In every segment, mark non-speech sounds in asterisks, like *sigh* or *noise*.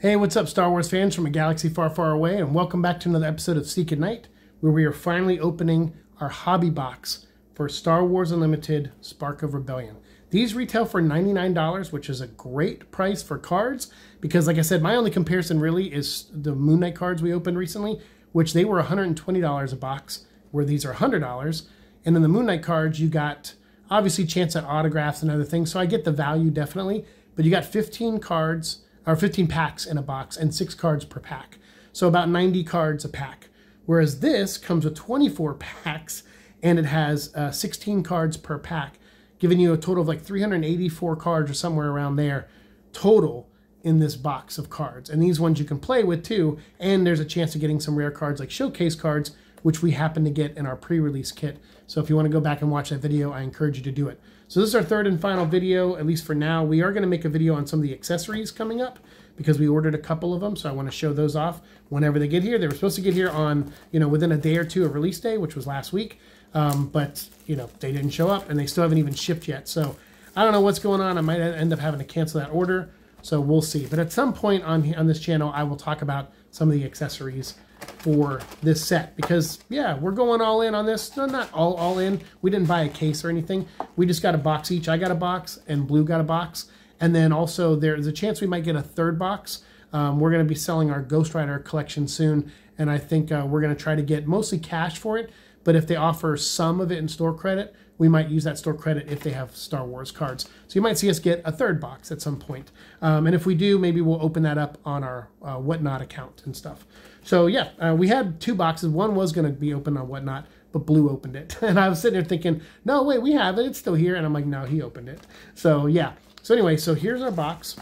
Hey, what's up, Star Wars fans from a galaxy far, far away, and welcome back to another episode of Seek at Night, where we are finally opening our hobby box for Star Wars Unlimited Spark of Rebellion. These retail for $99, which is a great price for cards, because like I said, my only comparison really is the Moon Knight cards we opened recently, which they were $120 a box, where these are $100. And in the Moon Knight cards, you got obviously chance at autographs and other things, so I get the value definitely, but you got 15 cards or 15 packs in a box and six cards per pack. So about 90 cards a pack. Whereas this comes with 24 packs and it has uh, 16 cards per pack, giving you a total of like 384 cards or somewhere around there total in this box of cards. And these ones you can play with too. And there's a chance of getting some rare cards like showcase cards, which we happen to get in our pre-release kit. So if you want to go back and watch that video, I encourage you to do it. So this is our third and final video, at least for now. We are going to make a video on some of the accessories coming up because we ordered a couple of them. So I want to show those off whenever they get here. They were supposed to get here on, you know, within a day or two of release day, which was last week. Um, but, you know, they didn't show up and they still haven't even shipped yet. So I don't know what's going on. I might end up having to cancel that order. So we'll see. But at some point on, on this channel, I will talk about some of the accessories for this set. Because yeah we're going all in on this. No, not all all in. We didn't buy a case or anything. We just got a box each. I got a box and blue got a box. And then also there's a chance we might get a third box. Um, we're going to be selling our ghost rider collection soon. And i think uh, we're going to try to get mostly cash for it. But if they offer some of it in store credit we might use that store credit if they have Star Wars cards. So you might see us get a third box at some point. Um, and if we do, maybe we'll open that up on our uh, Whatnot account and stuff. So yeah, uh, we had two boxes. One was going to be open on Whatnot, but Blue opened it. *laughs* And I was sitting there thinking, no, wait, we have it. It's still here. And I'm like, no, he opened it. So yeah. So anyway, so here's our box.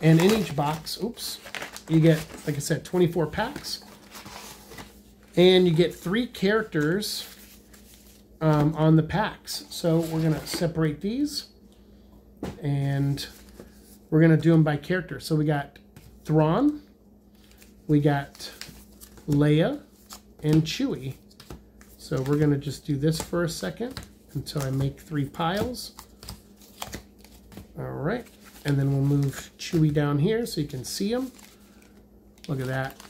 And in each box, oops, you get, like I said, 24 packs. And you get three characters um, on the packs. So we're going to separate these and we're going to do them by character. So we got Thrawn, we got Leia, and Chewie. So we're going to just do this for a second until I make three piles. All right. And then we'll move Chewie down here so you can see him. Look at that.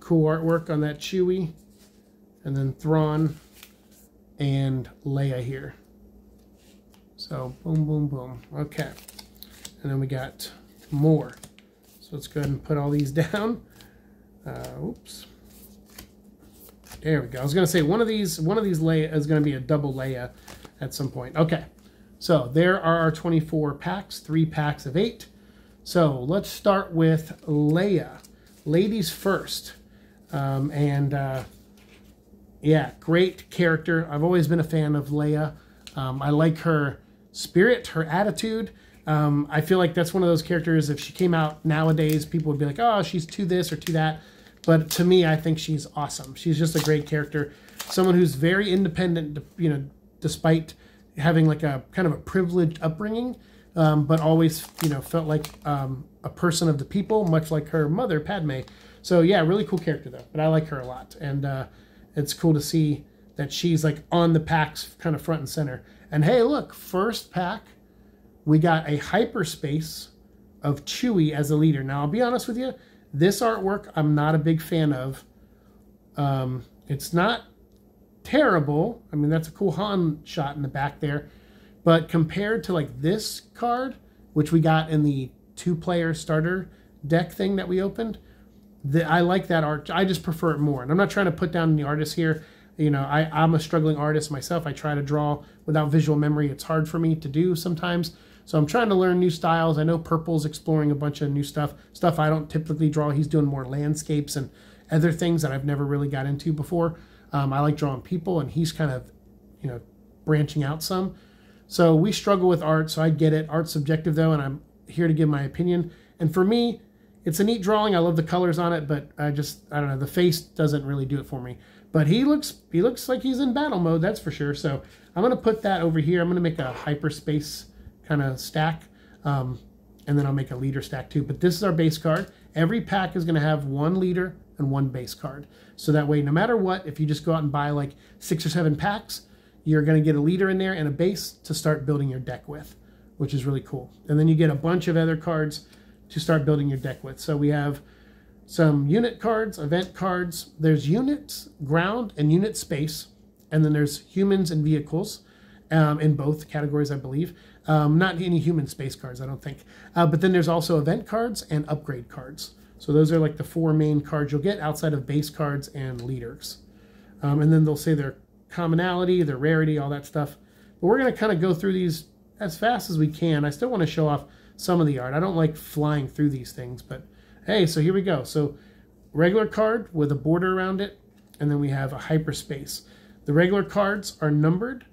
Cool artwork on that Chewie. And then Thrawn and Leia here. So boom, boom, boom. Okay. And then we got more. So let's go ahead and put all these *laughs* down. Uh, oops. There we go. I was going to say one of these one of these Leia is going to be a double Leia at some point. Okay. So there are our 24 packs, three packs of eight. So let's start with Leia. Ladies first. Um, and uh, yeah, great character. I've always been a fan of Leia. Um, I like her spirit, her attitude. Um, I feel like that's one of those characters. If she came out nowadays, people would be like, "Oh, she's to this or to that." But to me, I think she's awesome. She's just a great character. Someone who's very independent, you know, despite having like a kind of a privileged upbringing, um, but always, you know, felt like um, a person of the people, much like her mother, Padme. So yeah, really cool character though. But I like her a lot, and uh, it's cool to see that she's like on the packs kind of front and center. And hey, look, first pack, we got a hyperspace of Chewie as a leader. Now, I'll be honest with you, this artwork I'm not a big fan of. Um, it's not terrible. I mean, that's a cool Han shot in the back there. But compared to like this card, which we got in the two-player starter deck thing that we opened, the, I like that art. I just prefer it more. And I'm not trying to put down the artist here. You know, I, I'm a struggling artist myself. I try to draw without visual memory. It's hard for me to do sometimes. So I'm trying to learn new styles. I know Purple's exploring a bunch of new stuff, stuff I don't typically draw. He's doing more landscapes and other things that I've never really got into before. Um, I like drawing people, and he's kind of, you know, branching out some. So we struggle with art, so I get it. Art's subjective, though, and I'm here to give my opinion. And for me, it's a neat drawing. I love the colors on it, but I just I don't know. The face doesn't really do it for me. But he looks he looks like he's in battle mode. That's for sure. So I'm gonna put that over here. I'm gonna make a hyperspace kind of stack, um, and then I'll make a leader stack too. But this is our base card. Every pack is gonna have one leader and one base card. So that way, no matter what, if you just go out and buy like six or seven packs, you're gonna get a leader in there and a base to start building your deck with, which is really cool. And then you get a bunch of other cards to start building your deck with. So we have some unit cards, event cards. There's units, ground, and unit space. And then there's humans and vehicles um, in both categories, I believe. Um, not any human space cards, I don't think. Uh, but then there's also event cards and upgrade cards. So those are like the four main cards you'll get outside of base cards and leaders. Um, and then they'll say their commonality, their rarity, all that stuff. But we're going to kind of go through these as fast as we can. I still want to show off some of the art. I don't like flying through these things, but hey, so here we go. So regular card with a border around it, and then we have a hyperspace. The regular cards are numbered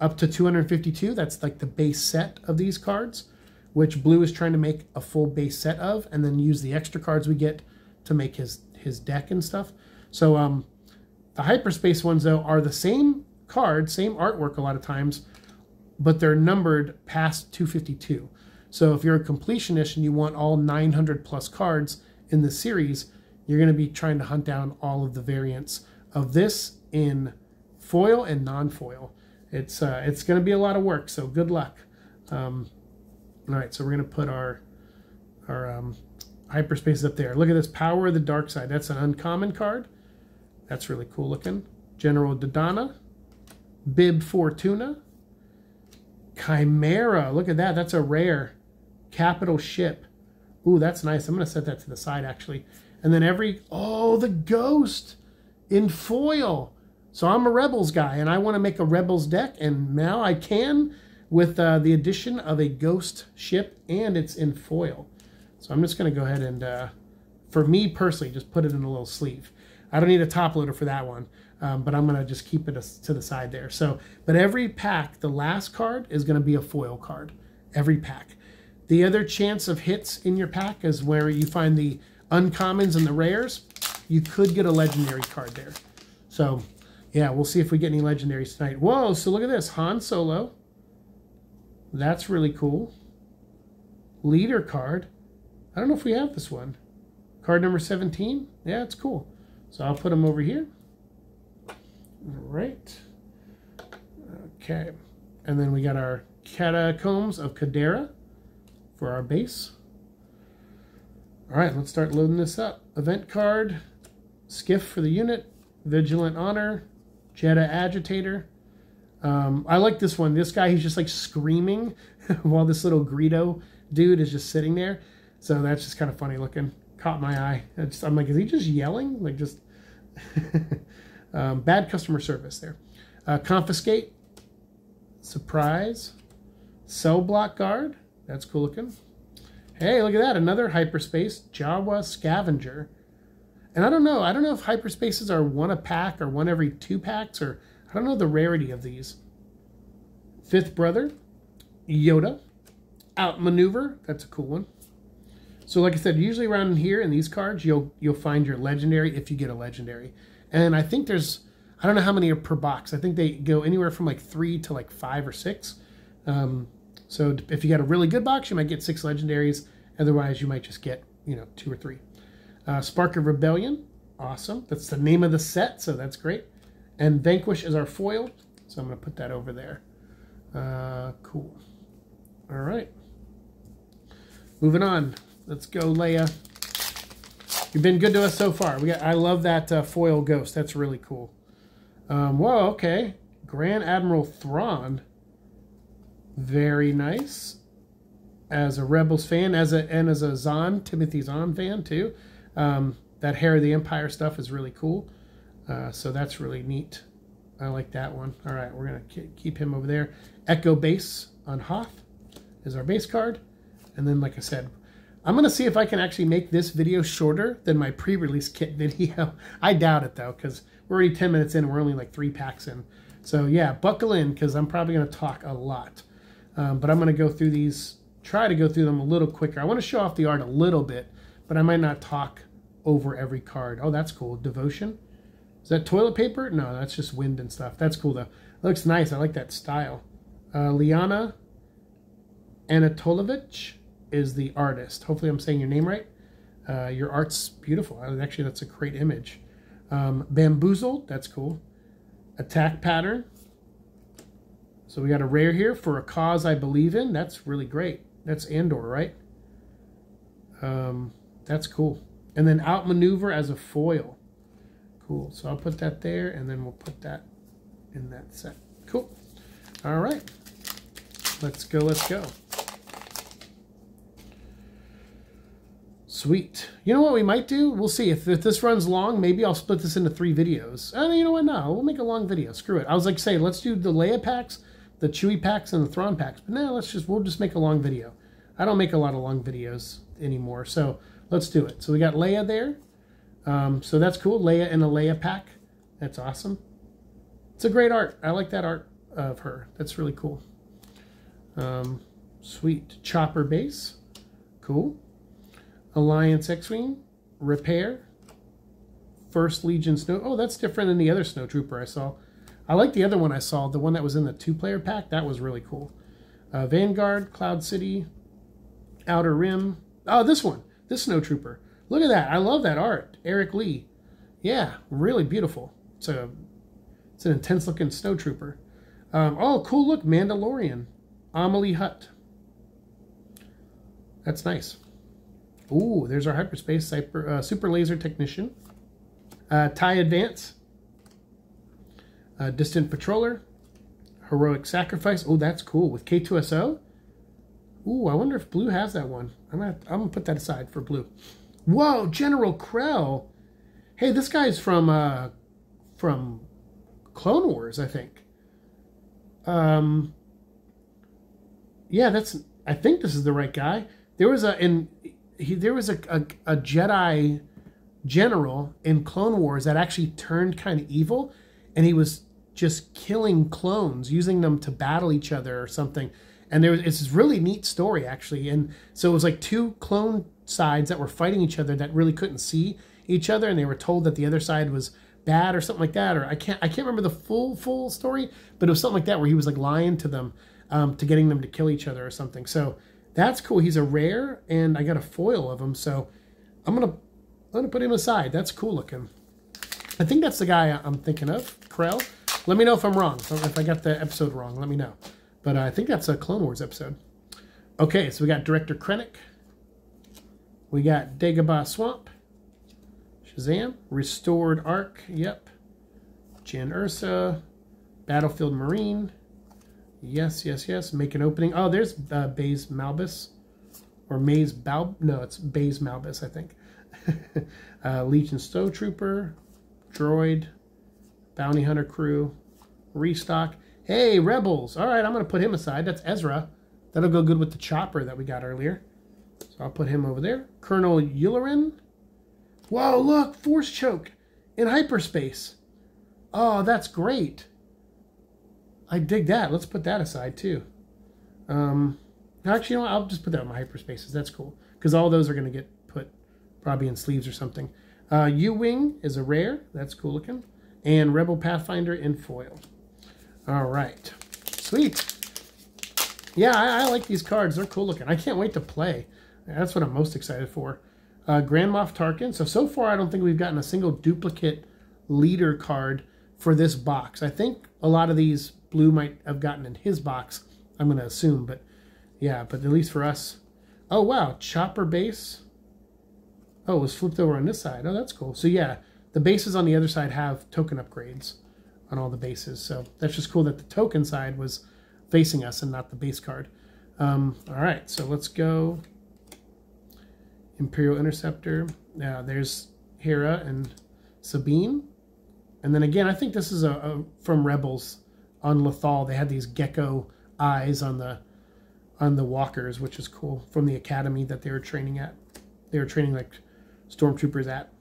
up to 252. That's like the base set of these cards, which Blue is trying to make a full base set of, and then use the extra cards we get to make his his deck and stuff. So um, the hyperspace ones though are the same card, same artwork a lot of times, but they're numbered past 252. So if you're a completionist and you want all 900 plus cards in the series, you're going to be trying to hunt down all of the variants of this in foil and non-foil. It's uh, it's going to be a lot of work, so good luck. Um, all right, so we're going to put our our um, hyperspaces up there. Look at this, Power of the Dark Side. That's an uncommon card. That's really cool looking. General Dodonna, Bib Fortuna, Chimera. Look at that. That's a rare capital ship. Ooh, that's nice. I'm going to set that to the side, actually. And then every... Oh, the ghost in foil. So I'm a Rebels guy, and I want to make a Rebels deck, and now I can with uh, the addition of a ghost ship, and it's in foil. So I'm just going to go ahead and, uh, for me personally, just put it in a little sleeve. I don't need a top loader for that one um, but I'm going to just keep it to the side there. So, but every pack, the last card is going to be a foil card. Every pack. The other chance of hits in your pack is where you find the uncommons and the rares. You could get a legendary card there. So, yeah, we'll see if we get any legendaries tonight. Whoa, so look at this. Han Solo. That's really cool. Leader card. I don't know if we have this one. Card number 17. Yeah, it's cool. So I'll put them over here. Right. Okay. And then we got our Catacombs of Cadera for our base. All right, let's start loading this up. Event card, Skiff for the unit, Vigilant Honor, Jedha Agitator. Um, I like this one. This guy, he's just like screaming *laughs* while this little Greedo dude is just sitting there. So that's just kind of funny looking. Caught my eye. Just, I'm like, is he just yelling? Like just... *laughs* Um, bad customer service there. Uh, confiscate, surprise, cell block guard. That's cool looking. Hey, look at that. Another hyperspace, Jawa scavenger. And I don't know. I don't know if hyperspaces are one a pack or one every two packs, or I don't know the rarity of these. Fifth brother, Yoda, outmaneuver. That's a cool one. So, like I said, usually around here in these cards, you'll you'll find your legendary if you get a legendary. And I think there's, I don't know how many are per box. I think they go anywhere from like three to like five or six. Um, so if you got a really good box, you might get six legendaries. Otherwise, you might just get, you know, two or three. Uh, Spark of Rebellion, awesome. That's the name of the set, so that's great. And Vanquish is our foil, so I'm going to put that over there. Uh, cool. All right. Moving on. Let's go, Leia. You've been good to us so far. We got. I love that uh, foil ghost. That's really cool. Um, whoa, okay. Grand Admiral Thrawn. Very nice. As a Rebels fan, as a and as a Zahn, Timothy Zahn fan too. Um, that Heir of the Empire stuff is really cool. Uh, so that's really neat. I like that one. All right, we're to keep him over there. Echo Base on Hoth is our base card. And then, like I said, I'm to see if I can actually make this video shorter than my pre-release kit *laughs* video. I doubt it, though, because we're already 10 minutes in and we're only like three packs in. So, yeah, buckle in, because I'm probably to talk a lot. Um, but I'm going to go through these, try to go through them a little quicker. I want to show off the art a little bit, but I might not talk over every card. Oh, that's cool. Devotion. Is that toilet paper? No, that's just wind and stuff. That's cool, though. It looks nice. I like that style. Uh, Liana Anatolovich is the artist. Hopefully, I'm saying your name right. Uh, your art's beautiful. Actually, that's a great image. Um, bamboozled, that's cool. Attack pattern. So we got a rare here for a cause I believe in. That's really great. That's Andor, right? Um, that's cool. And then outmaneuver as a foil. Cool. So I'll put that there, and then we'll put that in that set. Cool. All right. Let's go, let's go. Sweet. You know what we might do? We'll see. If, if this runs long, maybe I'll split this into three videos. And you know what? No, we'll make a long video. Screw it. I was like, say, let's do the Leia packs, the Chewie packs, and the Thrawn packs. But now let's just, we'll just make a long video. I don't make a lot of long videos anymore. So let's do it. So we got Leia there. Um, so that's cool. Leia and a Leia pack. That's awesome. It's a great art. I like that art of her. That's really cool. Um, sweet. Chopper base. Cool. Alliance X-Wing, Repair, First Legion Snow. Oh, that's different than the other Snowtrooper I saw. I like the other one I saw, the one that was in the two-player pack. That was really cool. Uh, Vanguard, Cloud City, Outer Rim. Oh, this one, this Snow Trooper. Look at that. I love that art. Eric Lee. Yeah, really beautiful. It's a, it's an intense-looking Snow Trooper. Um, oh, cool look, Mandalorian. Amelie Hutt. That's nice. Ooh, there's our hyperspace super, uh, super laser technician. Uh, TIE Advance. Uh, Distant Patroller. Heroic Sacrifice. Oh, that's cool. With K2SO. Ooh, I wonder if Blue has that one. I'm gonna, I'm gonna put that aside for Blue. Whoa, General Krell. Hey, this guy's from uh, from Clone Wars, I think. Um, yeah, that's. I think this is the right guy. There was a in he there was a, a, a Jedi general in Clone Wars that actually turned kind of evil, and he was just killing clones, using them to battle each other or something. And there was it's this really neat story actually, and so it was like two clone sides that were fighting each other that really couldn't see each other, and they were told that the other side was bad or something like that, or I can't I can't remember the full full story, but it was something like that where he was like lying to them um, to getting them to kill each other or something. So that's cool. He's a rare, and I got a foil of him, so I'm gonna I'm gonna put him aside. That's cool looking. I think that's the guy I'm thinking of, Krell. Let me know if I'm wrong. If I got the episode wrong, let me know. But uh, I think that's a Clone Wars episode. Okay, so we got Director Krennic. We got Dagobah Swamp. Shazam. Restored Arc. Yep. Jyn Erso. Battlefield Marine. Yes, yes, yes. Make an opening. Oh, there's uh, Baze Malbus. Or Maze Bal... No, it's Baze Malbus, I think. *laughs* uh, Legion Snow Trooper. Droid. Bounty Hunter Crew. Restock. Hey, Rebels. All right, I'm going to put him aside. That's Ezra. That'll go good with the chopper that we got earlier. So I'll put him over there. Colonel Yularen. Whoa, look. Force Choke in hyperspace. Oh, that's great. I dig that. Let's put that aside too. Um, actually, you know what? I'll just put that on my hyperspaces. That's cool because all those are going to get put probably in sleeves or something. Uh, U-Wing is a rare. That's cool looking. And Rebel Pathfinder in foil. All right. Sweet. Yeah, I, I, like these cards. They're cool looking. I can't wait to play. That's what I'm most excited for. Uh, Grand Moff Tarkin. So, so far, I don't think we've gotten a single duplicate leader card for this box. I think a lot of these Blue might have gotten in his box, I'm going to assume. But yeah, but at least for us. Oh, wow. Chopper base. Oh, it was flipped over on this side. Oh, that's cool. So yeah, the bases on the other side have token upgrades on all the bases. So that's just cool that the token side was facing us and not the base card. Um, all right, so let's go. Imperial Interceptor. Yeah, there's Hera and Sabine. And then again, I think this is a, a from Rebels on Lothal, they had these gecko eyes on the on the walkers, which is cool from the academy that they were training at. They were training like stormtroopers at.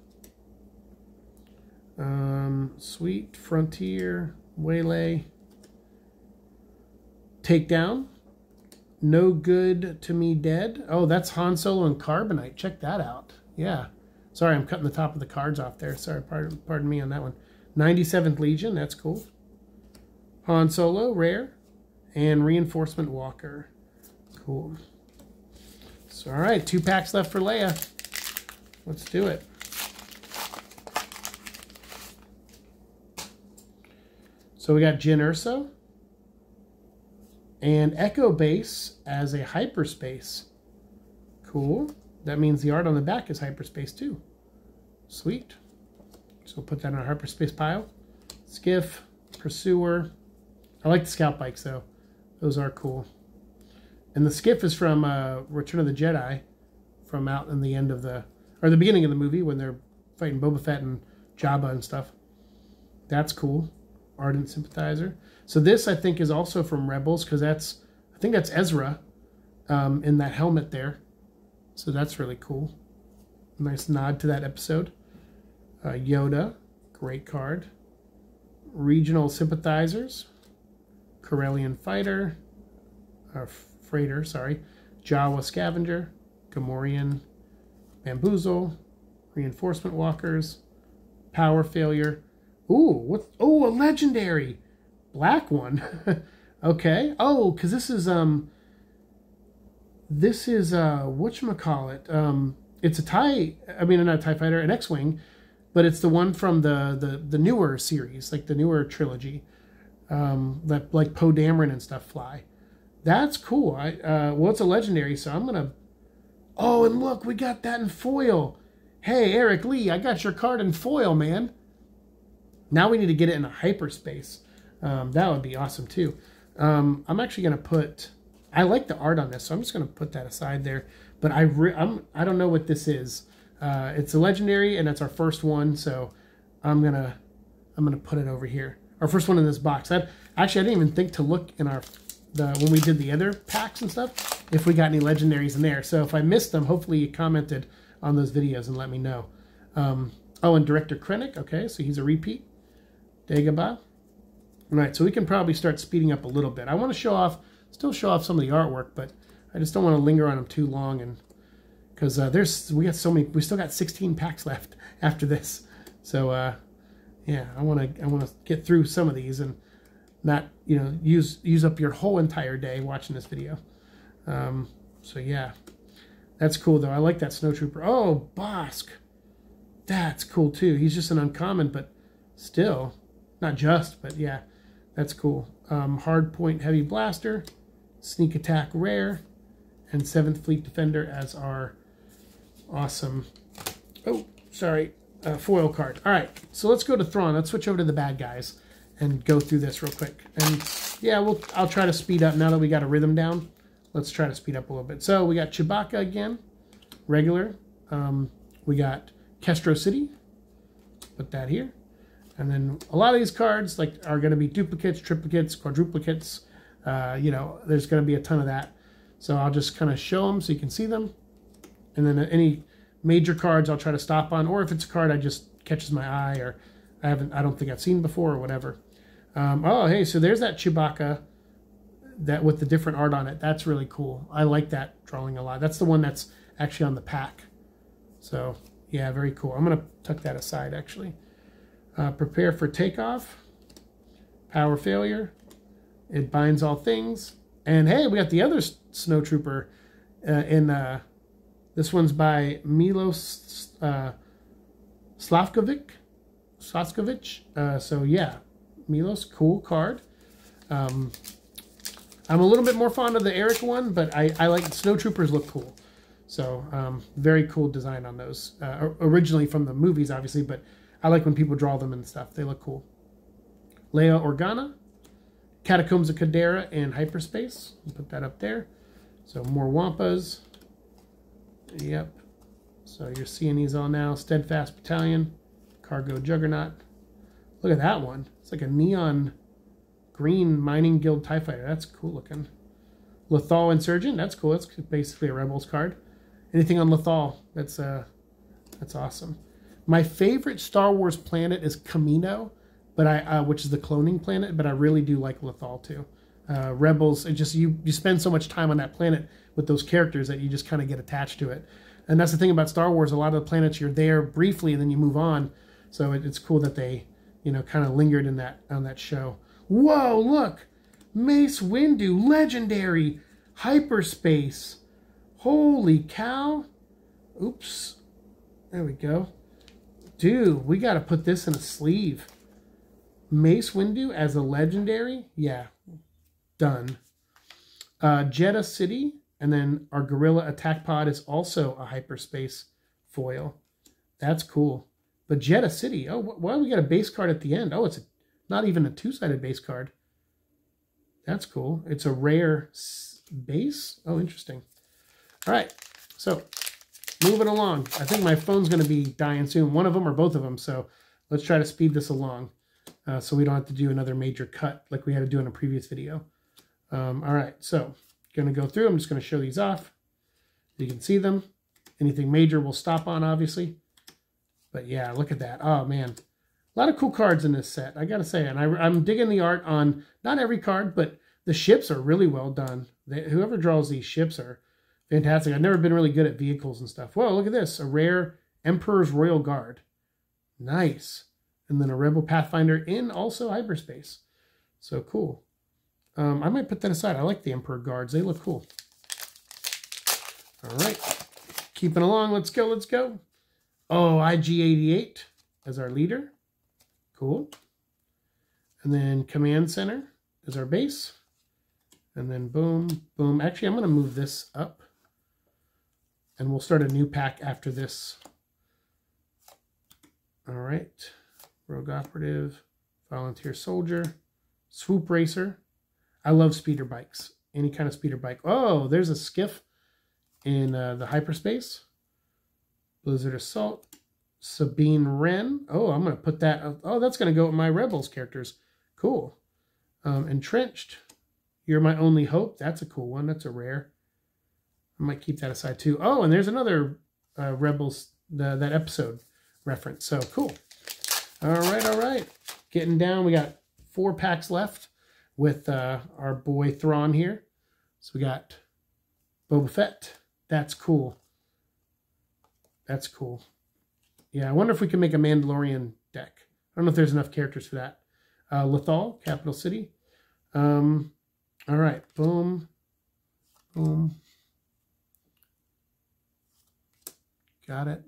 Um, sweet frontier waylay takedown. No good to me dead. Oh, that's Han Solo and Carbonite. Check that out. Yeah. Sorry, I'm cutting the top of the cards off there. Sorry, pardon, pardon me on that one. 97th Legion. That's cool. Han Solo, rare. And Reinforcement Walker. Cool. So, all right, two packs left for Leia. Let's do it. So we got Jyn Erso and Echo Base as a hyperspace. Cool. that means the art on the back is hyperspace too. Sweet. So we'll put that in our hyperspace pile. Skiff, Pursuer. I like the scout bikes though. Those are cool. And the skiff is from uh, Return of the Jedi, from out in the end of the, or the beginning of the movie when they're fighting Boba Fett and Jabba and stuff. That's cool. Ardent Sympathizer. So this, I think, is also from Rebels because that's, I think that's Ezra um, in that helmet there. So that's really cool. Nice nod to that episode. Uh, Yoda, great card. Regional Sympathizers, Corellian Fighter, uh, Freighter, sorry, Jawa Scavenger, Gamorrean Bamboozle, Reinforcement Walkers, Power Failure. Ooh, what? Oh, a legendary black one. *laughs* okay. Oh, because this is um. This is uh, what you it? Um, it's a tie. I mean, not a tie fighter, an X-wing, but it's the one from the the the newer series, like the newer trilogy, um, that like Poe Dameron and stuff fly. That's cool. I uh, well, it's a legendary, so I'm gonna. Oh, and look, we got that in foil. Hey, Eric Lee, I got your card in foil, man. Now we need to get it in a hyperspace. Um, that would be awesome too. Um, I'm actually gonna put. I like the art on this, so I'm just gonna put that aside there. But I re- I'm I don't know what this is. Uh, it's a legendary, and that's our first one. So I'm gonna I'm gonna put it over here. Our first one in this box. That actually I didn't even think to look in our the when we did the other packs and stuff if we got any legendaries in there. So if I missed them, hopefully you commented on those videos and let me know. Um, oh, and Director Krennic. Okay, so he's a repeat. Dagobah. All right, so we can probably start speeding up a little bit. I want to show off, still show off some of the artwork, but I just don't want to linger on them too long and because uh, there's we got so many we still got 16 packs *laughs* left after this. So uh, yeah i want to i want to get through some of these and not you know use use up your whole entire day watching this video. Um, so yeah. That's cool though. I like that snowtrooper oh Bosk, that's cool too. He's just an uncommon but still not just but yeah that's cool um, hard point heavy blaster sneak attack rare and 7th fleet defender as our awesome. Oh, sorry, uh, foil card. All right, so let's go to Thrawn. Let's switch over to the bad guys and go through this real quick. And yeah, we'll I'll try to speed up now that we got a rhythm down. Let's try to speed up a little bit. So we got Chewbacca again, regular. Um, we got Kestro City. Put that here. And then a lot of these cards like are going to be duplicates, triplicates, quadruplicates. Uh, you know, there's going to be a ton of that. So I'll just kind of show them so you can see them and then any major cards I'll try to stop on, or if it's a card I just catches my eye or I haven't, I don't think I've seen before or whatever. Um, oh, hey, so there's that Chewbacca that with the different art on it. That's really cool. I like that drawing a lot. That's the one that's actually on the pack. So yeah, very cool. I'm gonna tuck that aside actually. Uh, prepare for takeoff. Power failure. It binds all things. And hey, we got the other snowtrooper uh, in uh, this one's by Milos uh, Slavkovic. Slavkovic. Uh, so yeah, Milos, cool card. Um, I'm a little bit more fond of the Eric one, but I, I like Snowtroopers look cool. So um, very cool design on those. Uh, originally from the movies, obviously, but I like when people draw them and stuff. They look cool. Leia Organa, Catacombs of Cadera, and Hyperspace. put that up there. So more Wampas. Yep. So you're seeing these all now. Steadfast Battalion, Cargo Juggernaut. Look at that one. It's like a neon green mining guild TIE fighter. That's cool looking. Lothal Insurgent. That's cool. That's basically a Rebels card. Anything on Lothal. That's uh, that's awesome. My favorite Star Wars planet is Kamino, but I uh, which is the cloning planet. But I really do like Lothal too. Uh, Rebels. It just you you spend so much time on that planet with those characters that you just kind of get attached to it. And that's the thing about Star Wars. A lot of the planets you're there briefly and then you move on. So it, it's cool that they, you know, kind of lingered in that on that show. Whoa! Look, Mace Windu, legendary, hyperspace. Holy cow! Oops. There we go. Dude, we got to put this in a sleeve. Mace Windu as a legendary? Yeah. Done. Uh, Jedha City, And then our Guerilla Attack Pod is also a hyperspace foil. That's cool. But Jedha City, oh, why do we got a base card at the end? Oh, it's a, not even a two-sided base card. That's cool. It's a rare base. Oh, interesting. All right, so moving along. I think my phone's going to be dying soon. One of them or both of them. So let's try to speed this along uh, so we don't have to do another major cut like we had to do in a previous video. Um, all right, so going to go through. I'm just going to show these off. You can see them. Anything major we'll stop on, obviously. But yeah, look at that. Oh, man. A lot of cool cards in this set, I got to say. And I, am digging the art on not every card, but the ships are really well done. They, whoever draws these ships are fantastic. I've never been really good at vehicles and stuff. Whoa, look at this. A rare Emperor's Royal Guard. Nice. And then a Rebel Pathfinder in also hyperspace. So cool. Um, I might put that aside. I like the Emperor Guards. They look cool. All right. Keeping along. Let's go. Let's go. Oh, IG-88 as our leader. Cool. And then Command Center is our base. And then boom, boom. Actually, I'm going to move this up. And we'll start a new pack after this. All right. Rogue Operative, Volunteer Soldier, Swoop Racer. I love speeder bikes. Any kind of speeder bike. Oh, there's a skiff in uh, the hyperspace. Blizzard Assault. Sabine Wren. Oh, I'm going to put that. Oh, that's going to go with my Rebels characters. Cool. Um, Entrenched. You're my only hope. That's a cool one. That's a rare. I might keep that aside too. Oh, and there's another uh, Rebels, the, that episode reference. So cool. All right, all right. Getting down. We got four packs left with uh, our boy Thrawn here. So we got Boba Fett. That's cool. That's cool. Yeah, I wonder if we can make a Mandalorian deck. I don't know if there's enough characters for that. Uh, Lothal, Capital City. Um, all right, boom, boom. Got it.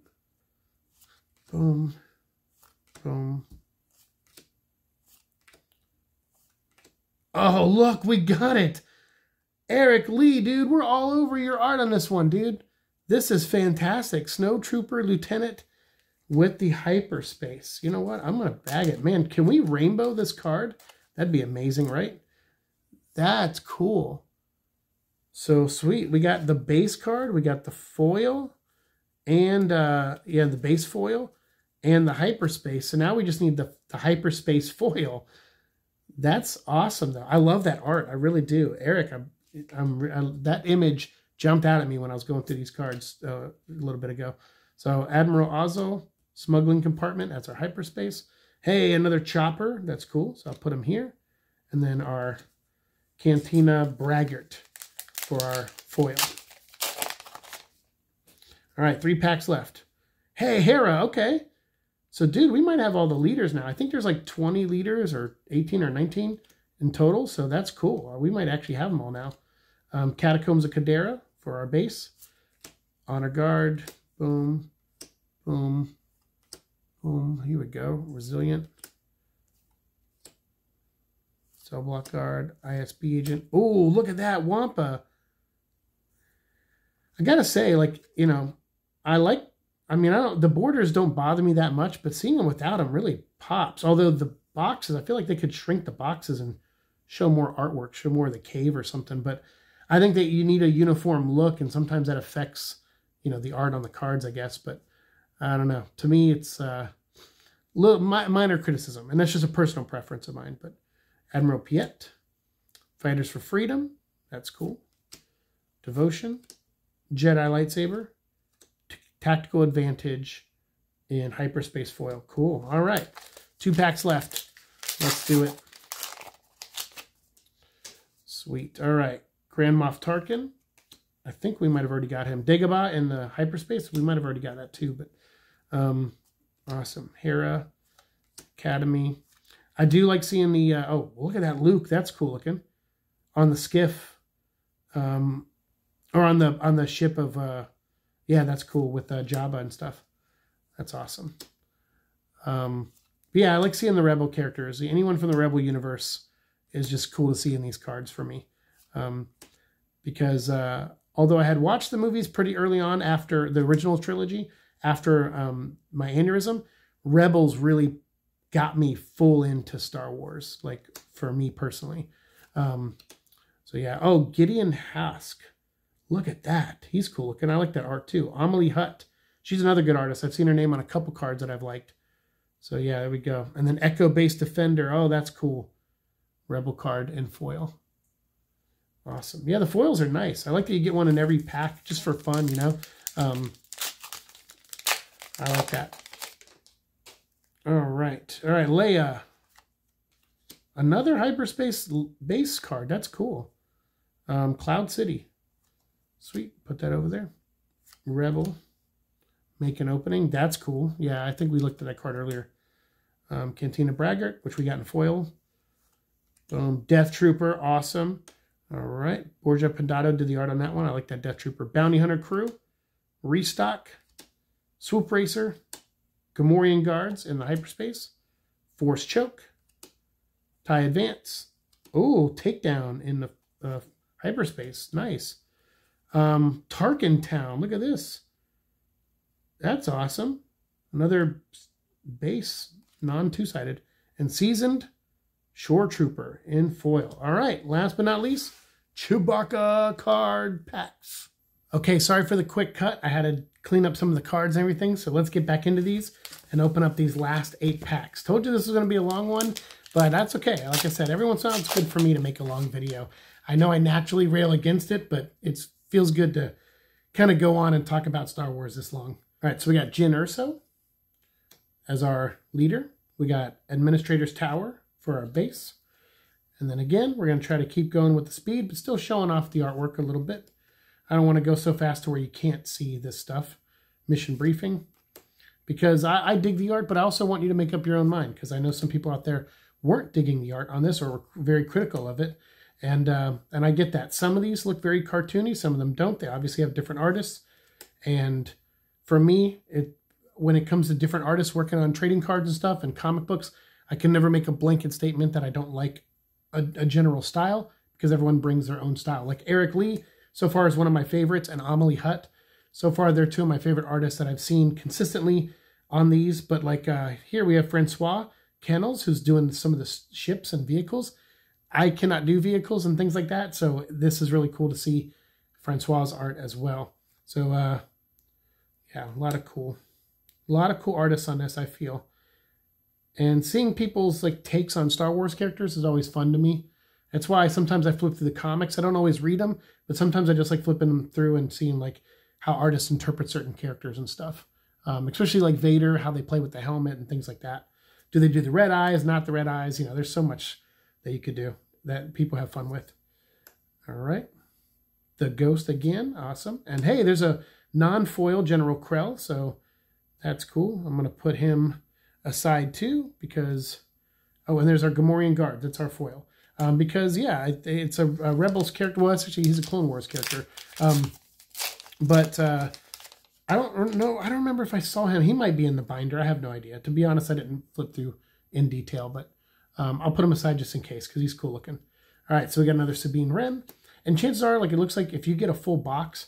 Boom, boom. Oh, look, we got it. Eric Lee, dude, we're all over your art on this one, dude. This is fantastic. Snow Trooper Lieutenant with the hyperspace. You know what? I'm going to bag it. Man, can we rainbow this card? That'd be amazing, right? That's cool. So sweet. We got the base card. We got the foil. And, uh, yeah, the base foil. And the hyperspace. So now we just need the, the hyperspace *laughs* foil. That's awesome, though. I love that art. I really do. Eric, I'm, I'm, I, that image jumped out at me when I was going through these cards uh, a little bit ago. So Admiral Ozzel, smuggling compartment, that's our hyperspace. Hey, another chopper, that's cool. So I'll put him here. And then our Cantina Braggart for our foil. All right, three packs left. Hey, Hera, okay. So, dude, we might have all the leaders now. I think there's like 20 leaders or 18 or 19 in total. So that's cool. We might actually have them all now. Um, Catacombs of Cadera for our base. Honor Guard. Boom. Boom. Boom. Here we go. Resilient. Cell Block Guard. ISB Agent. Oh, look at that. Wampa. I gotta say, like, you know, I like I mean, I don't. The borders don't bother me that much, but seeing them without them really pops. Although the boxes, I feel like they could shrink the boxes and show more artwork, show more of the cave or something. But I think that you need a uniform look, and sometimes that affects, you know, the art on the cards, I guess. But I don't know. To me, it's uh, little minor criticism, and that's just a personal preference of mine. But Admiral Piet, Fighters for Freedom, that's cool. Devotion, Jedi Lightsaber, Tactical Advantage, and Hyperspace Foil. Cool. All right. Two packs left. Let's do it. Sweet. All right. Grand Moff Tarkin. I think we might have already got him. Dagobah in the hyperspace. We might have already got that too, but um, awesome. Hera, Academy. I do like seeing the, uh, oh, look at that Luke. That's cool looking. On the skiff. Um, or on the on the ship of uh, yeah, that's cool with uh, Jabba and stuff. That's awesome. Um, yeah, I like seeing the Rebel characters. Anyone from the Rebel universe is just cool to see in these cards for me. Um, because uh, although I had watched the movies pretty early on after the original trilogy, after um, my aneurysm, Rebels really got me full into Star Wars, like for me personally. Um, so yeah. Oh, Gideon Hask. Look at that. He's cool looking. I like that art too. Amelie Hutt. She's another good artist. I've seen her name on a couple cards that I've liked. So yeah, there we go. And then Echo Base Defender. Oh, that's cool. Rebel card and foil. Awesome. Yeah, the foils are nice. I like that you get one in every pack just for fun, you know. Um, I like that. All right. All right, Leia. Another hyperspace base card. That's cool. Um, Cloud City. Sweet. Put that over there. Rebel. Make an opening. That's cool. Yeah, I think we looked at that card earlier. Um, Cantina Braggart, which we got in foil. Boom. Death Trooper. Awesome. All right. Borja Pendato did the art on that one. I like that Death Trooper. Bounty Hunter Crew. Restock. Swoop Racer. Gamorrean Guards in the hyperspace. Force Choke. TIE Advance. Oh, Takedown in the uh, hyperspace. Nice. Um, Tarkin Town. Look at this. That's awesome. Another base, non two sided. And Seasoned Shore Trooper in foil. All right, last but not least, Chewbacca card packs. Okay, sorry for the quick cut. I had to clean up some of the cards and everything, so let's get back into these and open up these last eight packs. Told you this was going to be a long one, but that's okay. Like I said, every once in a while it's good for me to make a long video. I know I naturally rail against it, but it feels good to kind of go on and talk about Star Wars this long. All right, so we got Jyn Erso as our leader. We got Administrator's Tower for our base. And then again, we're going to try to keep going with the speed, but still showing off the artwork a little bit. I don't want to go so fast to where you can't see this stuff. Mission briefing. Because I, I dig the art, but I also want you to make up your own mind. Because I know some people out there weren't digging the art on this or were very critical of it. And uh, and I get that. Some of these look very cartoony. Some of them don't. They obviously have different artists. And for me, it when it comes to different artists working on trading cards and stuff and comic books, I can never make a blanket statement that I don't like a, a general style because everyone brings their own style. Like Eric Lee, so far is one of my favorites, and Amelie Hutt. So far, they're two of my favorite artists that I've seen consistently on these. But like uh, here, we have Francois Kennels, who's doing some of the ships and vehicles. I cannot do vehicles and things like that, so this is really cool to see Francois's art as well. So, uh, yeah, a lot of cool, a lot of cool artists on this. I feel, and seeing people's like takes on Star Wars characters is always fun to me. That's why sometimes I flip through the comics. I don't always read them, but sometimes I just like flipping them through and seeing like how artists interpret certain characters and stuff. Um, especially like Vader, how they play with the helmet and things like that. Do they do the red eyes, not the red eyes? You know, there's so much that you could do that people have fun with. All right. The Ghost again. Awesome. And hey, there's a non-foil General Krell, so that's cool. I'm going to put him aside too because... Oh, and there's our Gamorrean Guard. That's our foil. Um, because, yeah, it's a, a, Rebels character. Well, actually, he's a Clone Wars character. Um, but uh, I don't know. I don't remember if I saw him. He might be in the binder. I have no idea. To be honest, I didn't flip through in detail, but um, I'll put him aside just in case because he's cool looking. All right, so we got another Sabine Wren. And chances are, like, it looks like if you get a full box,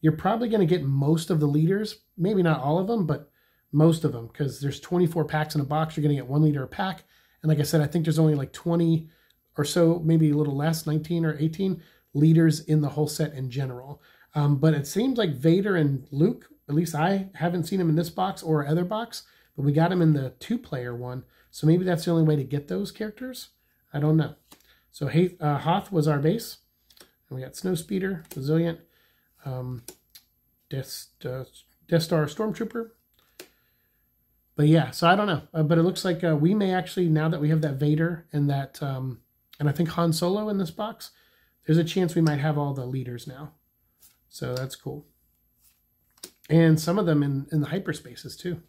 you're probably going to get most of the leaders. Maybe not all of them, but most of them because there's 24 packs in a box. You're going to get one leader a pack. And like I said, I think there's only like 20 or so, maybe a little less, 19 or 18 leaders in the whole set in general. Um, but it seems like Vader and Luke, at least I haven't seen him in this box or other box, but we got him in the two player one. So maybe that's the only way to get those characters. I don't know. So uh, Hoth was our base. And we got Snowspeeder, Resilient, um, Death, uh, Death Star Stormtrooper. But yeah, so I don't know. Uh, but it looks like uh, we may actually, now that we have that Vader and that, um, and I think Han Solo in this box, there's a chance we might have all the leaders now. So that's cool. And some of them in, in the hyperspaces too.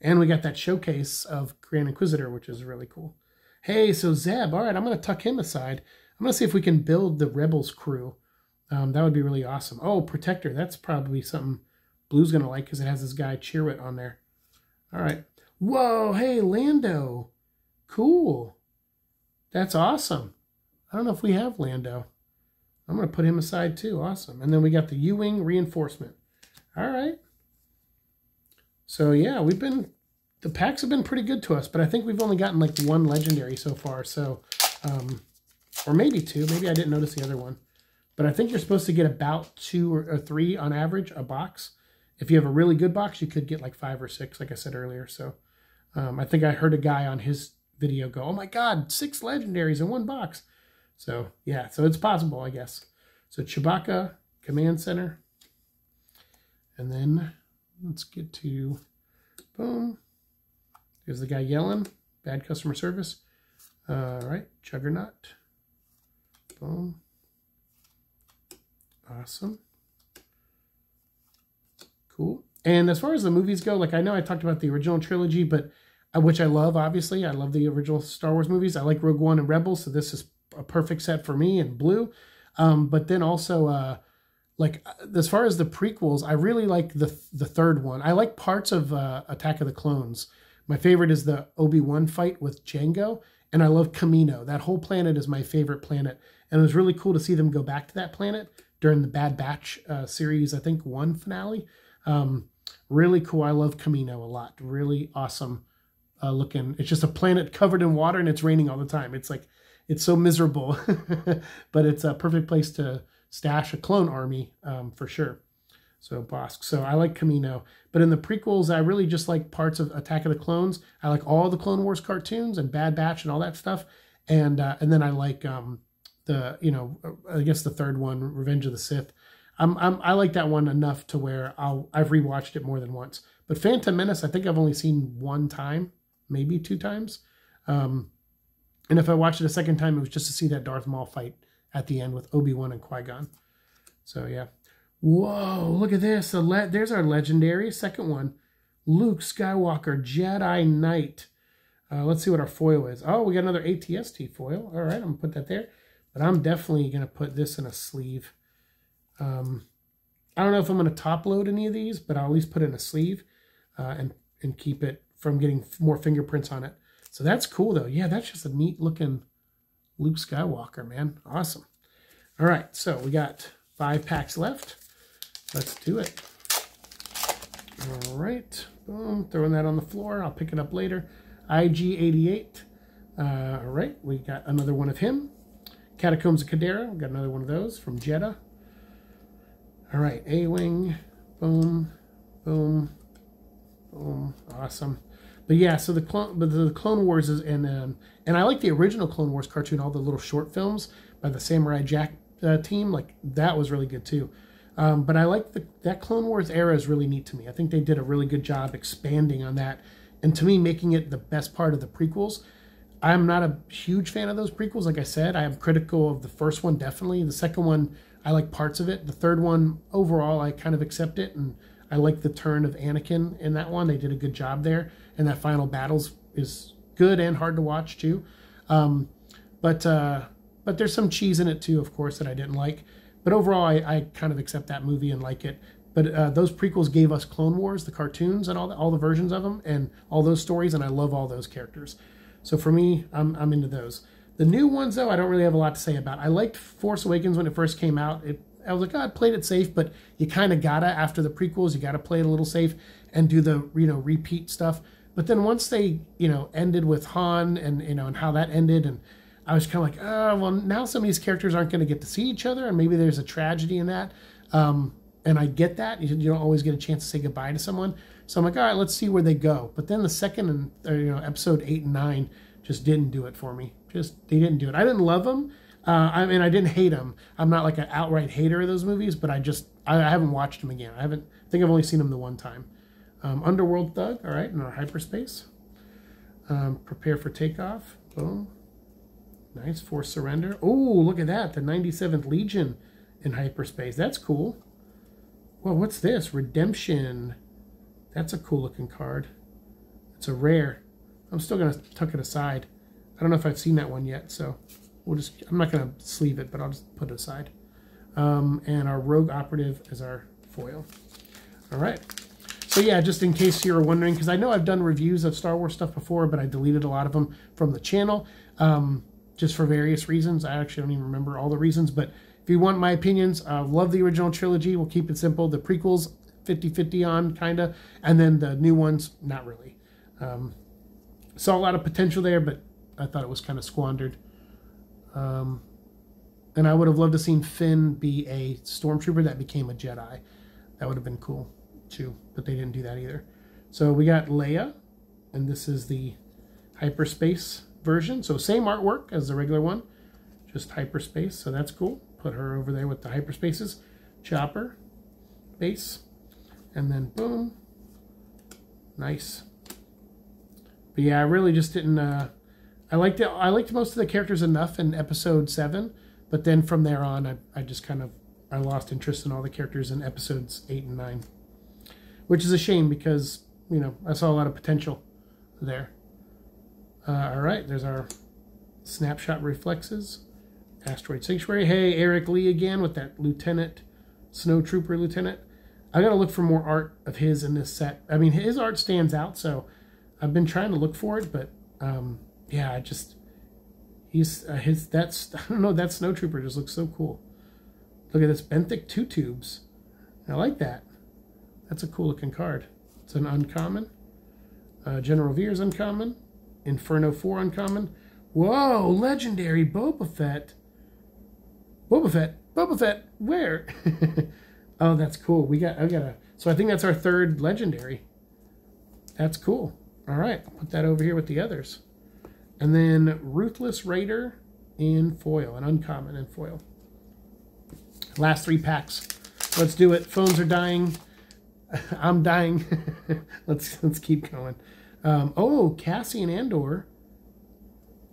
And we got that showcase of Grand Inquisitor, which is really cool. Hey, so Zeb, all right, I'm going to tuck him aside. I'm going to see if we can build the Rebels crew. Um, that would be really awesome. Oh, Protector, that's probably something Blue's going to like because it has this guy Chirrut on there. All right. Whoa, hey, Lando. Cool. That's awesome. I don't know if we have Lando. I'm going to put him aside too. Awesome. And then we got the U-Wing reinforcement. All right. So yeah, we've been, the packs have been pretty good to us, but I think we've only gotten like one legendary so far. So, um, or maybe two. Maybe I didn't notice the other one. But I think you're supposed to get about two or, or three on average a box. If you have a really good box, you could get like five or six, like I said earlier. So um, I think I heard a guy on his video go, oh my God, six legendaries in one box. So yeah, so it's possible, I guess. So Chewbacca, Command Center. And then let's get to, boom. There's the guy yelling, bad customer service. All right, Juggernaut. Boom. Awesome. Cool. And as far as the movies go, like I know I talked about the original trilogy, but uh, which I love, obviously. I love the original Star Wars movies. I like Rogue One and Rebels, so this is a perfect set for me in blue. Um, but then also, uh, like uh, as far as the prequels, I really like the the third one. I like parts of uh, Attack of the Clones. My favorite is the Obi Wan fight with Jango, and I love Kamino. That whole planet is my favorite planet, and it was really cool to see them go back to that planet during the Bad Batch uh, series. I think one finale. Um, really cool. I love Kamino a lot. Really awesome uh, looking. It's just a planet covered in water, and it's raining all the time. It's like it's so miserable, *laughs* but it's a perfect place to stash a clone army um, for sure. So Bossk. So I like Kamino. But in the prequels, I really just like parts of Attack of the Clones. I like all the Clone Wars cartoons and Bad Batch and all that stuff. And uh, and then I like um, the you know I guess the third one, Revenge of the Sith. I'm, I'm I like that one enough to where I'll I've rewatched it more than once. But Phantom Menace, I think I've only seen one time, maybe two times. Um, and if I watched it a second time, it was just to see that Darth Maul fight at the end with Obi Wan and Qui Gon. So yeah. Whoa! Look at this. The there's our legendary second one, Luke Skywalker Jedi Knight. Uh, let's see what our foil is. Oh, we got another ATST foil. All right, I'm gonna put that there. But I'm definitely gonna put this in a sleeve. Um, I don't know if I'm gonna top load any of these, but I'll at least put in a sleeve uh, and and keep it from getting more fingerprints on it. So that's cool though. Yeah, that's just a neat looking Luke Skywalker, man. Awesome. All right, so we got five packs left. Let's do it. All right, boom, throwing that on the floor. I'll pick it up later. IG88. Uh, all right, we got another one of him. Catacombs of Cadera, got another one of those from Jedha. All right, A-Wing, boom, boom, boom, awesome. But yeah, so the clone, but the Clone Wars is, and um, and I like the original Clone Wars cartoon, all the little short films by the Samurai Jack uh, team, like that was really good too. Um, but I like the that Clone Wars era is really neat to me. I think they did a really good job expanding on that, and to me, making it the best part of the prequels. I'm not a huge fan of those prequels. Like I said, I am critical of the first one definitely. The second one, I like parts of it. The third one, overall, I kind of accept it, and I like the turn of Anakin in that one. They did a good job there, and that final battles is good and hard to watch too. Um, but uh, but there's some cheese in it too, of course, that I didn't like. But overall, I, I kind of accept that movie and like it. But uh, those prequels gave us Clone Wars, the cartoons, and all the, all the versions of them, and all those stories, and I love all those characters. So for me, I'm I'm into those. The new ones, though, I don't really have a lot to say about. I liked Force Awakens when it first came out. It I was like, oh, I played it safe, but you kind of gotta after the prequels, you gotta play it a little safe and do the you know repeat stuff. But then once they you know ended with Han and you know and how that ended, and I was kind of like, oh, well, now some of these characters aren't going to get to see each other, and maybe there's a tragedy in that. Um, and I get that you, you don't always get a chance to say goodbye to someone. So I'm like, all right, let's see where they go. But then the second and or, you know episode eight and nine just didn't do it for me. Just they didn't do it. I didn't love them uh, I mean, I didn't hate them. I'm not like an outright hater of those movies, but I just I, I haven't watched them again. I haven't. I think I've only seen them the one time. Um, Underworld Thug. All right, in our hyperspace. Um, prepare for takeoff. Boom. Nice. For surrender. Oh, look at that. The 97th Legion in hyperspace. That's cool. Well, what's this? Redemption. That's a cool looking card. It's a rare. I'm still going to tuck it aside. I don't know if I've seen that one yet, so we'll just, I'm not going to sleeve it, but I'll just put it aside. Um, and our Rogue Operative is our foil. All right. So yeah, just in case you're wondering, because I know I've done reviews of Star Wars stuff before, but I deleted a lot of them from the channel, um, just for various reasons. I actually don't even remember all the reasons, but if you want my opinions, uh, love the original trilogy. We'll keep it simple. The prequels, 50 50 on, kind of. And then the new ones, not really. Um, saw a lot of potential there, but I thought it was kind of squandered. Um, and I would have loved to seen Finn be a stormtrooper that became a Jedi. That would have been cool too, but they didn't do that either. So we got Leia, and this is the hyperspace version. So same artwork as the regular one, just hyperspace. So that's cool. Put her over there with the hyperspaces. Chopper, base, and then boom. Nice. But yeah, I really just didn't. Uh, I liked it. I liked most of the characters enough in episode seven, but then from there on, I, I just kind of I lost interest in all the characters in episodes eight and nine, which is a shame because you know I saw a lot of potential there. Uh, all right, there's our snapshot reflexes. Asteroid Sanctuary. Hey, Eric Lee again with that Lieutenant, Snow Trooper Lieutenant. I gotta look for more art of his in this set. I mean, his art stands out, so I've been trying to look for it, but um, yeah, I just he's uh, his that's *laughs* I don't know that Snow Trooper just looks so cool. Look at this benthic two tubes. I like that. That's a cool looking card. It's an uncommon. Uh, General Veers uncommon. Inferno 4 uncommon. Whoa, legendary Boba Fett. Boba Fett. Boba Fett. Where? *laughs* oh, that's cool. We got I got a so I think that's our third legendary. That's cool. All right, put that over here with the others. And then Ruthless Raider in foil, an uncommon in foil. Last three packs. Let's do it. Phones are dying. *laughs* I'm dying. *laughs* let's let's keep going. Um, oh, Cassian Andor,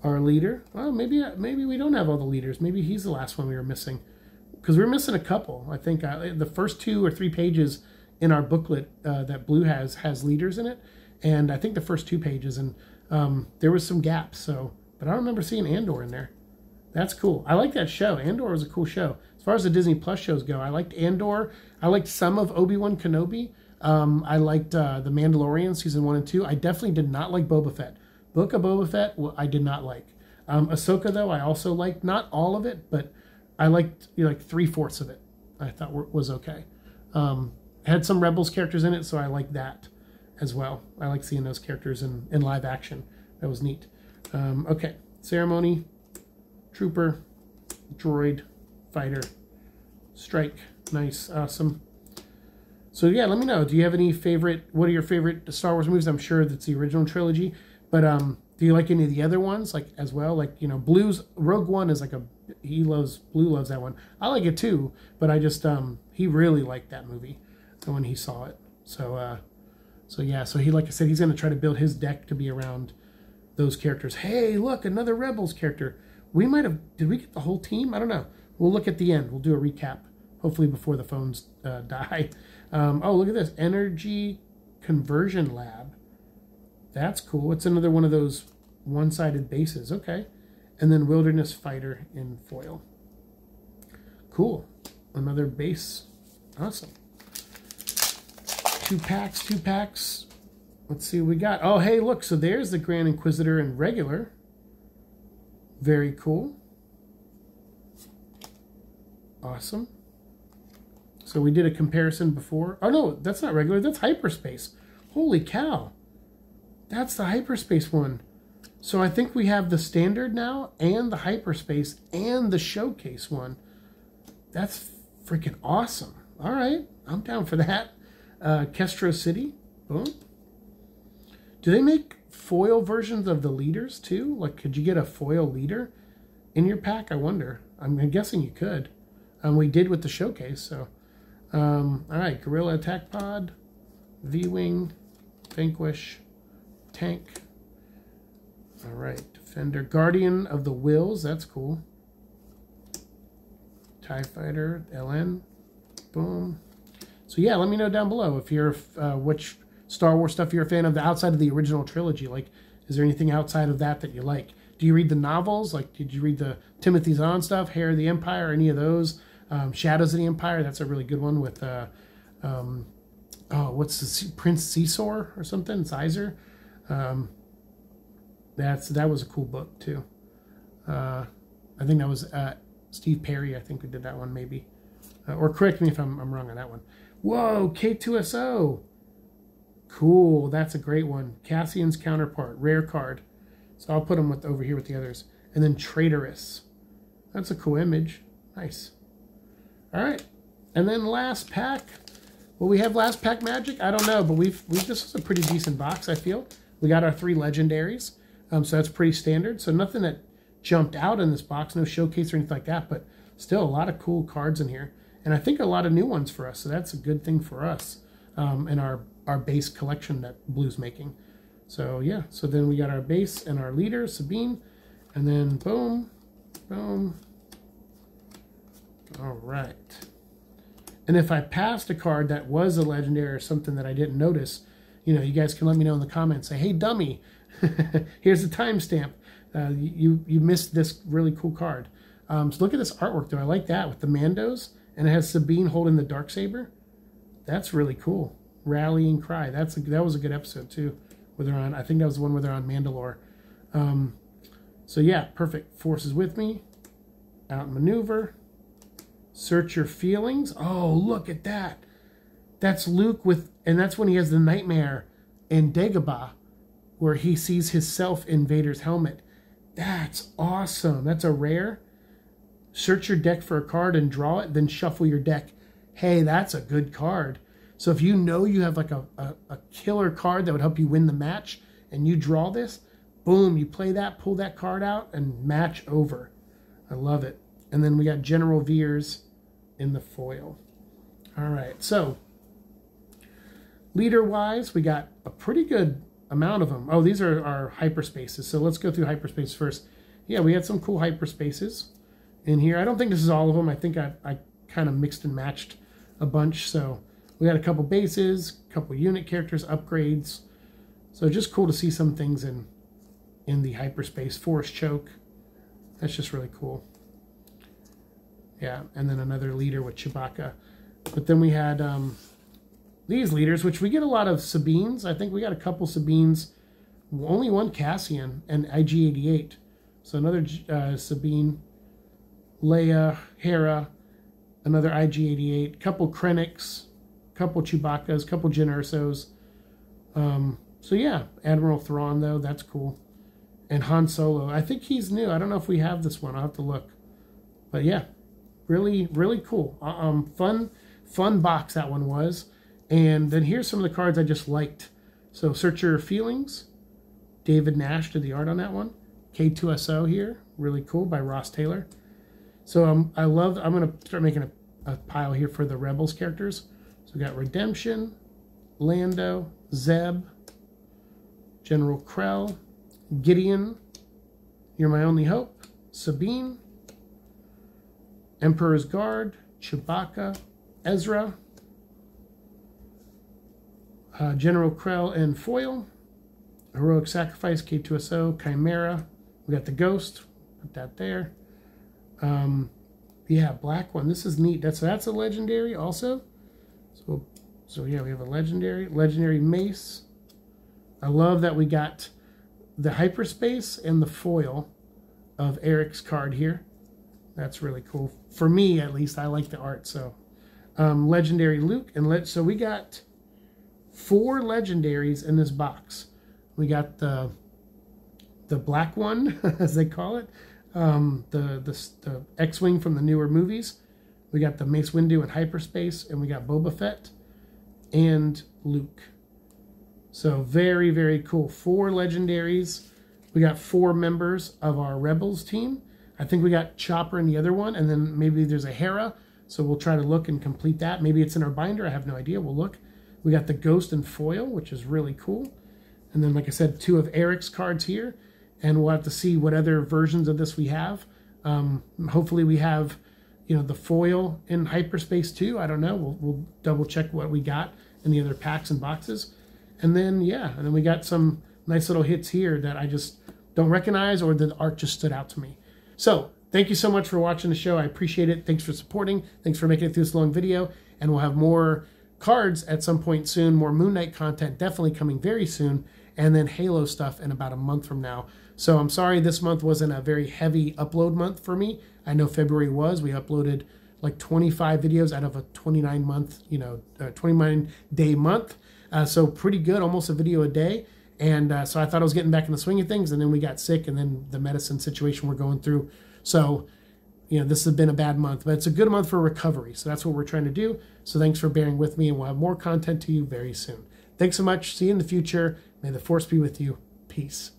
our leader. Well, maybe maybe we don't have all the leaders. Maybe he's the last one we were missing, because we are missing a couple. I think uh, the first two or three pages in our booklet uh, that Blue has has leaders in it, and I think the first two pages, and um, there was some gaps. So, but I remember seeing Andor in there. That's cool. I like that show. Andor was a cool show. As far as the Disney Plus shows go, I liked Andor. I liked some of Obi Wan Kenobi. Um, I liked uh, The Mandalorian season one and two. I definitely did not like Boba Fett. Book of Boba Fett, well, I did not like. Um, Ahsoka though, I also liked not all of it, but I liked you know, like three fourths of it. I thought was okay. Um, had some Rebels characters in it, so I liked that as well. I like seeing those characters in, in live action. That was neat. Um, okay, ceremony, trooper, droid, fighter, strike. Nice, awesome. So yeah, let me know. Do you have any favorite? What are your favorite Star Wars movies? I'm sure that's the original trilogy, but um, do you like any of the other ones like as well? Like you know, Blues Rogue One is like a he loves Blue loves that one. I like it too, but I just um he really liked that movie when he saw it. So uh, so yeah, so he like I said, he's gonna try to build his deck to be around those characters. Hey, look, another Rebels character. We might have did we get the whole team? I don't know. We'll look at the end. We'll do a recap hopefully before the phones uh, *laughs* die. Um, oh, look at this energy conversion lab. That's cool. It's another one of those one-sided bases. Okay. And then wilderness fighter in foil. Cool. Another base. Awesome. Two packs, two packs. Let's see what we got. Oh, hey, look. So there's the Grand Inquisitor in regular. Very cool. Awesome. So we did a comparison before. Oh no, that's not regular. That's hyperspace. Holy cow. That's the hyperspace one. So I think we have the standard now and the hyperspace and the showcase one. That's freaking awesome. All right, I'm down for that. Uh, Kestro City. Boom. Do they make foil versions of the leaders too? Like, could you get a foil leader in your pack? I wonder. I'm guessing you could. And we did with the showcase, so um, all right, Guerilla Attack Pod, V-Wing, Vanquish, Tank. All right, Defender, Guardian of the Whills. that's cool. TIE Fighter, LN, boom. So yeah, let me know down below if you're, uh, which Star Wars stuff you're a fan of, the outside of the original trilogy. Like, is there anything outside of that that you like? Do you read the novels? Like, did you read the Timothy Zahn stuff, Heir of the Empire, any of those? Um, Shadows of the Empire, that's a really good one with, uh, um, oh, what's the Prince Xizor or something? Xizor. Um, that's that was a cool book too. Uh, I think that was uh, Steve Perry, I think, who did that one, maybe. Uh, or correct me if I'm, I'm wrong on that one. Whoa, K2SO. Cool, that's a great one. Cassian's counterpart, rare card. So I'll put them with over here with the others. And then Traitorous. That's a cool image. Nice. All right. And then last pack. Will we have last pack magic? I don't know, but we've, we've this was a pretty decent box, I feel. We got our three legendaries. Um, so that's pretty standard. So nothing that jumped out in this box, no showcase or anything like that, but still a lot of cool cards in here. And I think a lot of new ones for us. So that's a good thing for us um, in our, our base collection that Blue's making. So yeah, so then we got our base and our leader, Sabine, and then boom, boom. All right. And if I passed a card that was a legendary or something that I didn't notice, you know, you guys can let me know in the comments. Say, hey, dummy, *laughs* here's a timestamp. Uh, you you missed this really cool card. Um, so look at this artwork, though. I like that with the Mandos, and it has Sabine holding the dark saber. That's really cool. Rallying cry. That's a, that was a good episode too. Where they're on, I think that was the one where they're on Mandalore. Um, so yeah, perfect. Forces with me. Out maneuver. Search your feelings. Oh, look at that. That's Luke with, and that's when he has the nightmare in Dagobah, where he sees himself in Vader's helmet. That's awesome. That's a rare. Search your deck for a card and draw it, then shuffle your deck. Hey, that's a good card. So if you know you have like a, a, a killer card that would help you win the match and you draw this, boom, you play that, pull that card out, and match over. I love it. And then we got General Veers in the foil. All right, so leader-wise, we got a pretty good amount of them. Oh, these are our hyperspaces. So let's go through hyperspace first. Yeah, we had some cool hyperspaces in here. I don't think this is all of them. I think I, I kind of mixed and matched a bunch. So we had a couple bases, a couple unit characters, upgrades. So just cool to see some things in in the hyperspace. force choke. That's just really cool. Yeah, and then another leader with Chewbacca. But then we had um, these leaders, which we get a lot of Sabines. I think we got a couple Sabines. Only one Cassian and IG-88. So another uh, Sabine, Leia, Hera, another IG-88, couple Krennics, couple Chewbaccas, couple Jyn Ersos. Um, so yeah, Admiral Thrawn though, that's cool. And Han Solo. I think he's new. I don't know if we have this one. I'll have to look. But yeah, really, really cool. Uh, um, fun, fun box that one was. And then here's some of the cards I just liked. So Search Your Feelings. David Nash did the art on that one. K2SO here. Really cool by Ross Taylor. So um, I love, I'm going to start making a, a pile here for the Rebels characters. So we got Redemption, Lando, Zeb, General Krell, Gideon, You're My Only Hope, Sabine, Emperor's Guard, Chewbacca, Ezra, uh, General Krell and Foil, Heroic Sacrifice, K2SO, Chimera. We got the Ghost, put that there. Um, yeah, black one. This is neat. That's that's a legendary also. So, so yeah, we have a legendary, legendary mace. I love that we got the hyperspace and the foil of Eric's card here. That's really cool. For me, at least, I like the art. So, um, legendary Luke and let. So we got four legendaries in this box. We got the the black one, *laughs* as they call it, um, the, the, the X-Wing from the newer movies. We got the Mace Windu in hyperspace, and we got Boba Fett and Luke. So very, very cool. Four legendaries. We got four members of our Rebels team. I think we got Chopper in the other one, and then maybe there's a Hera. So we'll try to look and complete that. Maybe it's in our binder. I have no idea. We'll look. We got the Ghost and Foil, which is really cool. And then, like I said, two of Eric's cards here. And we'll have to see what other versions of this we have. Um, hopefully we have, you know, the foil in hyperspace too. I don't know. We'll, we'll double check what we got in the other packs and boxes. And then, yeah, and then we got some nice little hits here that I just don't recognize or the art just stood out to me. So thank you so much for watching the show. I appreciate it. Thanks for supporting. Thanks for making it through this long video. And we'll have more cards at some point soon, more Moon Knight content definitely coming very soon, and then Halo stuff in about a month from now. So I'm sorry this month wasn't a very heavy upload month for me. I know February was. We uploaded like 25 videos out of a 29 month, you know, uh, 29 day month. Uh, so pretty good, almost a video a day. And uh, so I thought I was getting back in the swing of things, and then we got sick, and then the medicine situation we're going through. So, you know, this has been a bad month, but it's a good month for recovery. So that's what we're trying to do. So thanks for bearing with me, and we'll have more content to you very soon. Thanks so much. See you in the future. May the force be with you. Peace.